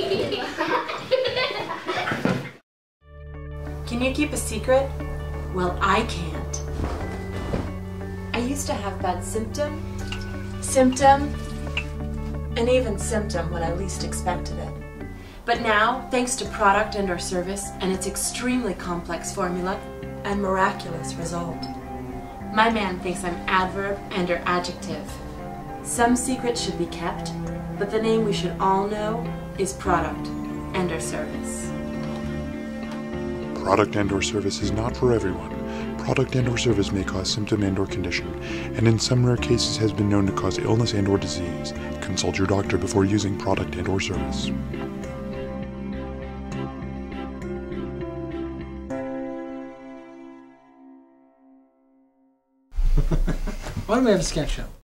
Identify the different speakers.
Speaker 1: Can you keep a secret? Well, I can't. I used to have bad symptom, symptom, and even symptom when I least expected it. But now, thanks to product and our service and its extremely complex formula and miraculous result, my man thinks I'm adverb and or adjective. Some secrets should be kept, but the name we should all know is product and or service.
Speaker 2: Product and or service is not for everyone. Product and or service may cause symptom and or condition, and in some rare cases has been known to cause illness and or disease. Consult your doctor before using product and or service.
Speaker 3: Why don't we have a sketch show?